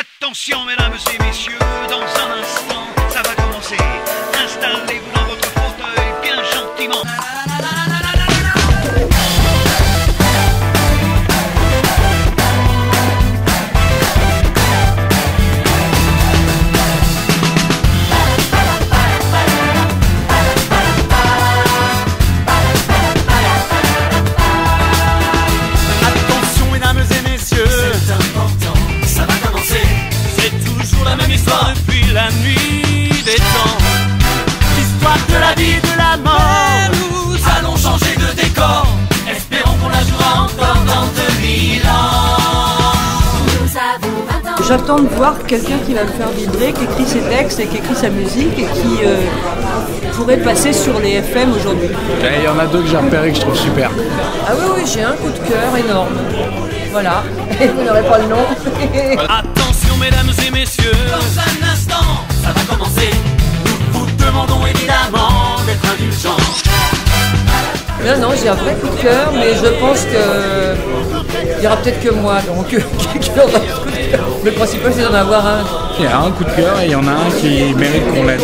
Attention mesdames et messieurs, dans un instant, ça va commencer. Installez-vous dans votre fauteuil bien gentiment. Attention mesdames et messieurs J'attends de voir quelqu'un qui va me faire vibrer, qui écrit ses textes et qui écrit sa musique et qui euh, pourrait passer sur les FM aujourd'hui. Et Il y en a deux que j'ai repérés que je trouve super. Ah oui, oui, j'ai un coup de cœur énorme. Voilà. Vous n'aurez pas le nom. Attention mesdames et messieurs Dans un instant, ça va commencer Nous vous demandons évidemment d'être indulgents non, non, j'ai un vrai coup de cœur, mais je pense que il y aura peut-être que moi, donc qui aura ce coup de cœur. Le principal, c'est d'en avoir un. Il y a un coup de cœur et il y en a un qui mérite qu'on l'aide.